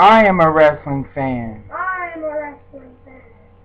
I am a wrestling fan.